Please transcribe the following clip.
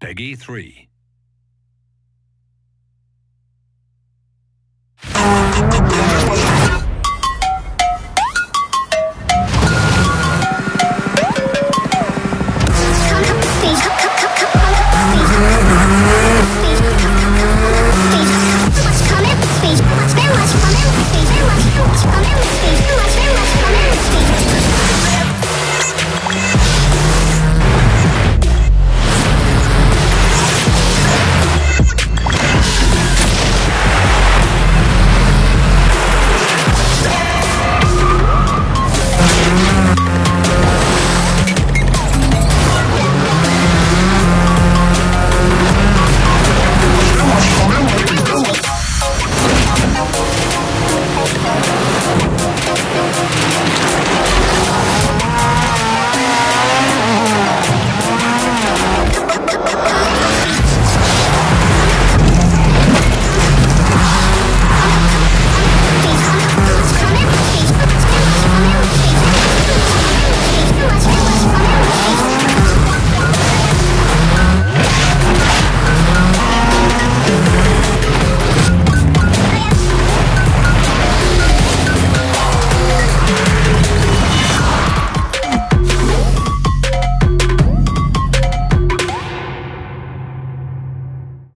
Peggy 3.